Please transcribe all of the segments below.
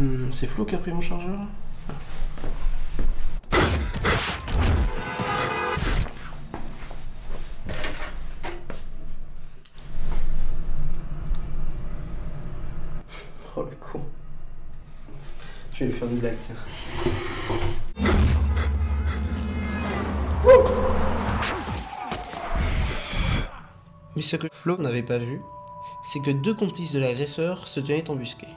Hmm, c'est Flo qui a pris mon chargeur Oh le con. Je vais lui faire une blague, tiens. Mais ce que Flo n'avait pas vu, c'est que deux complices de l'agresseur se tenaient embusqués.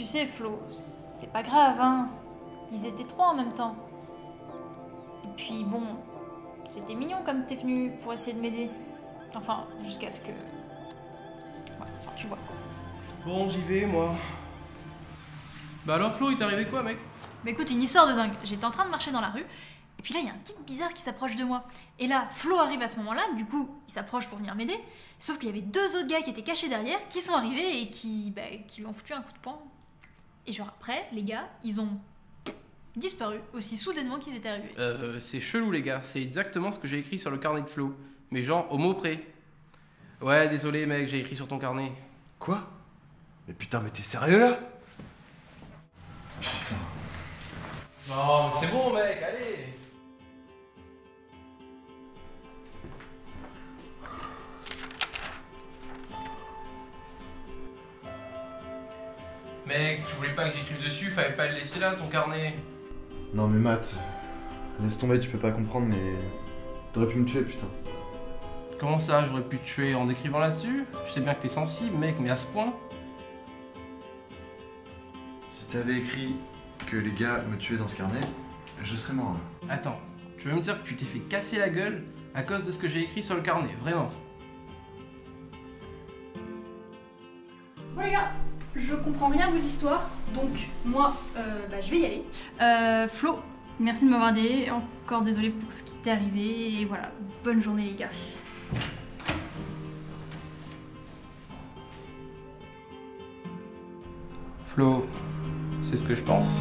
Tu sais, Flo, c'est pas grave, hein. Ils étaient trois en même temps. Et puis bon, c'était mignon comme t'es venu pour essayer de m'aider. Enfin, jusqu'à ce que. Ouais, enfin, tu vois quoi. Bon, j'y vais, moi. Bah alors, Flo, il t'est arrivé quoi, mec? Mais écoute, une histoire de dingue. J'étais en train de marcher dans la rue, et puis là, il y a un type bizarre qui s'approche de moi. Et là, Flo arrive à ce moment-là, du coup, il s'approche pour venir m'aider. Sauf qu'il y avait deux autres gars qui étaient cachés derrière, qui sont arrivés et qui, bah, qui lui ont foutu un coup de poing. Et genre après, les gars, ils ont disparu aussi soudainement qu'ils étaient arrivés. Euh, c'est chelou, les gars. C'est exactement ce que j'ai écrit sur le carnet de Flo. Mais genre, au mot près. Ouais, désolé, mec, j'ai écrit sur ton carnet. Quoi? Mais putain, mais t'es sérieux là? Non, mais c'est bon, mec, allez Mec, si tu voulais pas que j'écrive dessus, fallait pas le laisser là, ton carnet. Non mais Matt, laisse tomber, tu peux pas comprendre, mais t'aurais pu me tuer, putain. Comment ça, j'aurais pu te tuer en écrivant là-dessus? Je sais bien que t'es sensible, mec, mais à ce point Si t'avais écrit que les gars me tuaient dans ce carnet, je serais mort là. Attends, tu veux me dire que tu t'es fait casser la gueule à cause de ce que j'ai écrit sur le carnet, vraiment? Bon les gars, je comprends rien à vos histoires, donc moi, euh, bah, je vais y aller. Euh, Flo, merci de m'avoir aidé, encore désolé pour ce qui t'est arrivé, et voilà, bonne journée les gars. Flo, c'est ce que je pense.